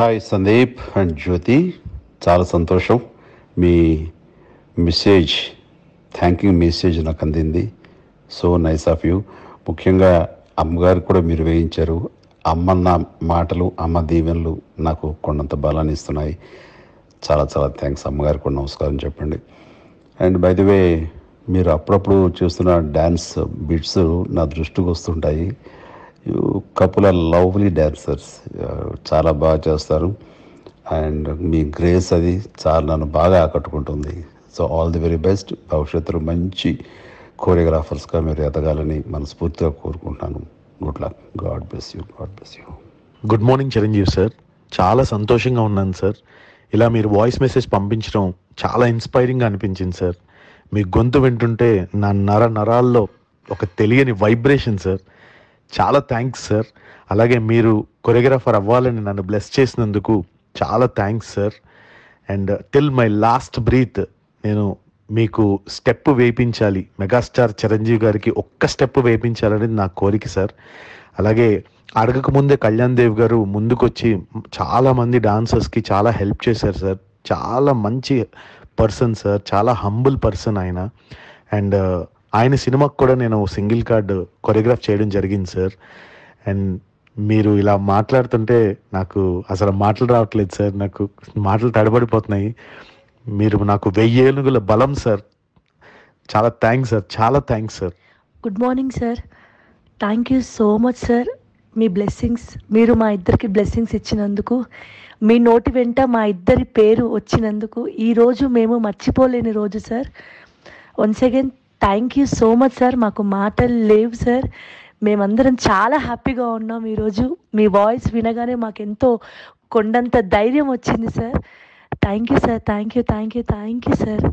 Hi Sandeep and Jyothi చాలా సంతోషం. మీ మెసేజ్ థ్యాంక్ యూ మెసేజ్ నాకు అందింది. సో నైస్ ఆఫ్ యూ ముఖ్యంగా అమ్మగారికి కూడా మీరు వేయించారు. అమ్మన్న మాటలు అమ్మ దీవెనలు నాకు కొండంత బలాన్ని ఇస్తున్నాయి. చాలా చాలా థ్యాంక్స్ అమ్మగారికి కూడా నమస్కారం చెప్పండి. అండ్ బై ది వే మీరు అప్పుడప్పుడు చూస్తున్న డ్యాన్స్ బిట్స్ నా దృష్టికి వస్తుంటాయి. కపుల్ ఆర్ లవ్లీ డ్యాన్సర్స్ చాలా బాగా చేస్తారు. అండ్ మీ గ్రేస్ అది చాలా నన్ను బాగా ఆకట్టుకుంటుంది. So all the very best భవిష్యత్తులో మంచి కోరియోగ్రాఫర్స్గా మీరు ఎదగాలని మనస్ఫూర్తిగా కోరుకుంటున్నాను. Good luck God bless you God bless you good morning Chiranjeevi sir చాలా సంతోషంగా ఉన్నాను సార్ ఇలా మీరు వాయిస్ మెసేజ్ పంపించడం చాలా ఇన్స్పైరింగ్గా అనిపించింది సార్ మీ గొంతు వింటుంటే నా నర నరాల్లో ఒక తెలియని వైబ్రేషన్ సార్ చాలా థ్యాంక్స్ సార్ అలాగే మీరు కొరియోగ్రాఫర్ అవ్వాలని నన్ను బ్లెస్ చేసినందుకు చాలా thanks sir and till my last breath నేను మీకు స్టెప్ వేయించాలి మెగాస్టార్ చిరంజీవి గారికి ఒక్క స్టెప్ వేయించాలనేది నా కోరిక సార్ అలాగే అడగక ముందే కళ్యాణ్ దేవ్ గారు ముందుకొచ్చి చాలామంది డాన్సర్స్కి చాలా హెల్ప్ చేశారు సార్ చాలా మంచి పర్సన్ సార్ చాలా హంబుల్ పర్సన్ ఆయన. అండ్ ఆయన సినిమాకు కూడా నేను సింగిల్ కార్డ్ కొరియోగ్రాఫ్ చేయడం జరిగింది సార్. అండ్ మీరు ఇలా మాట్లాడుతుంటే నాకు అసలు మాటలు రావట్లేదు సార్. నాకు మాటలు తడబడిపోతున్నాయి. మీరు నాకు వెయ్యేనుగుల బలం సార్. చాలా థ్యాంక్స్ సార్. చాలా thanks sir. Good morning sir thank you so much sir me blessings మీరు మా ఇద్దరికి బ్లెస్సింగ్స్ ఇచ్చినందుకు మీ నోటి వెంట మా ఇద్దరి పేరు వచ్చినందుకు ఈరోజు మేము మర్చిపోలేని రోజు sir once again thank you so much sir మాకు మాటలు లేవు సార్ మేమందరం చాలా హ్యాపీగా ఉన్నాం ఈరోజు. మీ వాయిస్ వినగానే మాకెంతో కొండంత ధైర్యం వచ్చింది sir thank you sir thank you thank you thank you sir